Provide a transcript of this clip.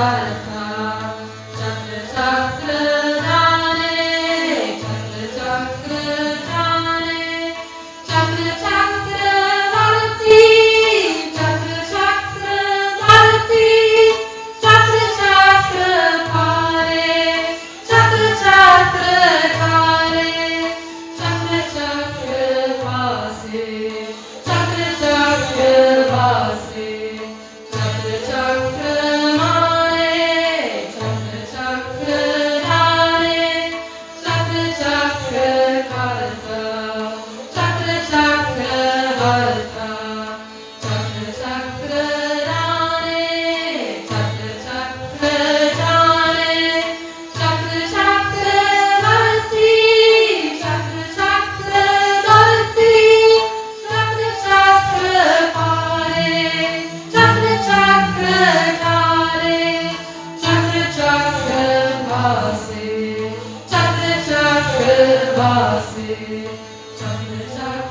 हरता चक्र वासे